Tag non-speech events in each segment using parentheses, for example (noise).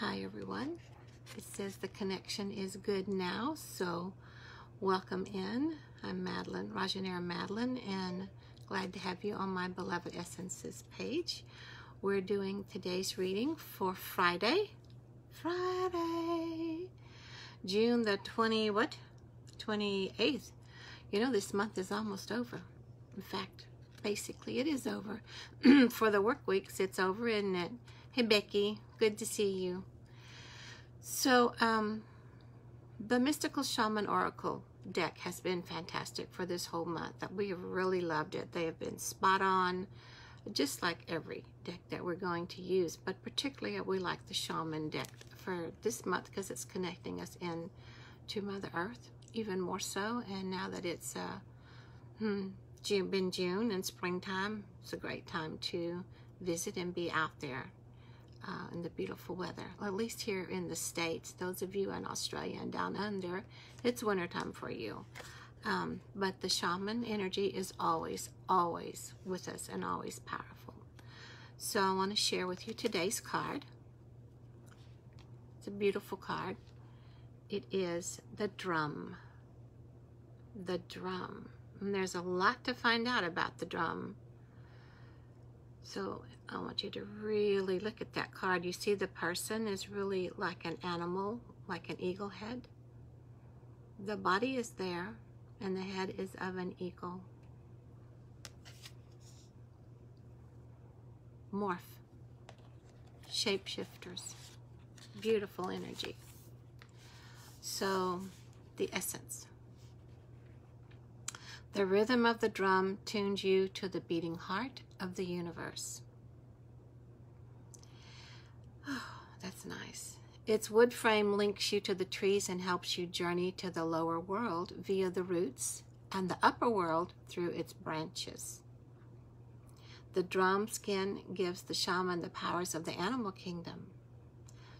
Hi everyone. It says the connection is good now, so welcome in. I'm Madalyn, Rajenaira Madalyn, and glad to have you on my Beloved Essences page. We're doing today's reading for Friday. Friday, June the 20, what? 28th. You know, this month is almost over. In fact, basically it is over. (clears throat) for the work weeks, it's over, isn't it? Hey, Becky, good to see you. So, um, the Mystical Shaman Oracle deck has been fantastic for this whole month. We have really loved it. They have been spot on, just like every deck that we're going to use. But particularly, we like the Shaman deck for this month because it's connecting us in to Mother Earth even more so. And now that it's uh, hmm, June, been June and springtime, it's a great time to visit and be out there uh, in the beautiful weather. at least here in the States, those of you in Australia and down under, it's wintertime for you. Um, but the shaman energy is always, always with us and always powerful. So I want to share with you today's card. It's a beautiful card. It is the drum. The drum. And there's a lot to find out about the drum. So I want you to really look at that card. You see the person is really like an animal, like an eagle head. The body is there, and the head is of an eagle. Morph. Shapeshifters. Beautiful energy. So, the essence. The rhythm of the drum tunes you to the beating heart of the universe. Oh, that's nice. Its wood frame links you to the trees and helps you journey to the lower world via the roots and the upper world through its branches. The drum skin gives the shaman the powers of the animal kingdom.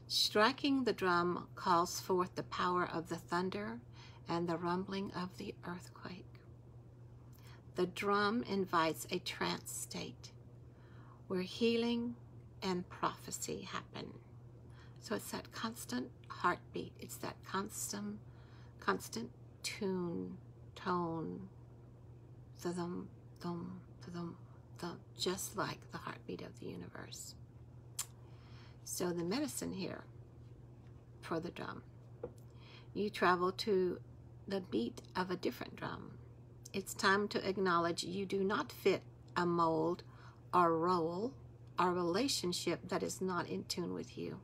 Striking the drum calls forth the power of the thunder and the rumbling of the earthquake. The drum invites a trance state where healing and prophecy happen. So it's that constant heartbeat. It's that constant, constant tune, tone, thum, thum, thum, thum, just like the heartbeat of the universe. So the medicine here for the drum, you travel to the beat of a different drum it's time to acknowledge you do not fit a mold or role or relationship that is not in tune with you.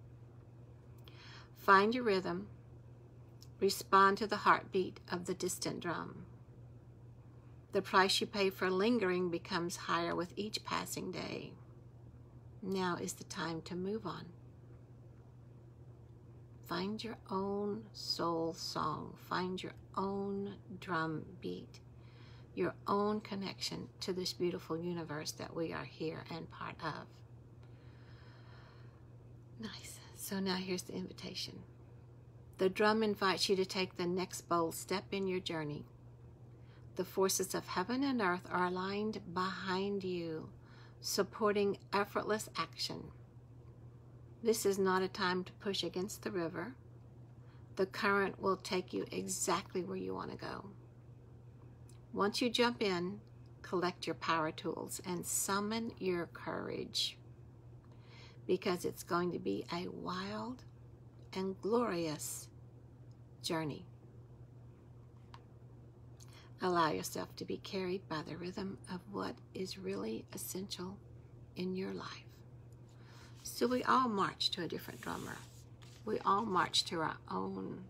Find your rhythm. Respond to the heartbeat of the distant drum. The price you pay for lingering becomes higher with each passing day. Now is the time to move on. Find your own soul song. Find your own drum beat your own connection to this beautiful universe that we are here and part of. Nice. So now here's the invitation. The drum invites you to take the next bold step in your journey. The forces of heaven and earth are aligned behind you, supporting effortless action. This is not a time to push against the river. The current will take you exactly where you want to go. Once you jump in, collect your power tools and summon your courage because it's going to be a wild and glorious journey. Allow yourself to be carried by the rhythm of what is really essential in your life. So we all march to a different drummer. We all march to our own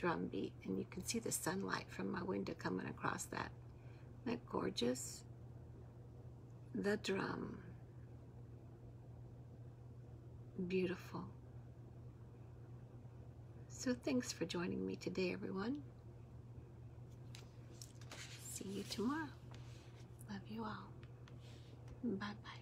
drum beat and you can see the sunlight from my window coming across that. Isn't that gorgeous? The drum. Beautiful. So thanks for joining me today, everyone. See you tomorrow. Love you all. Bye-bye.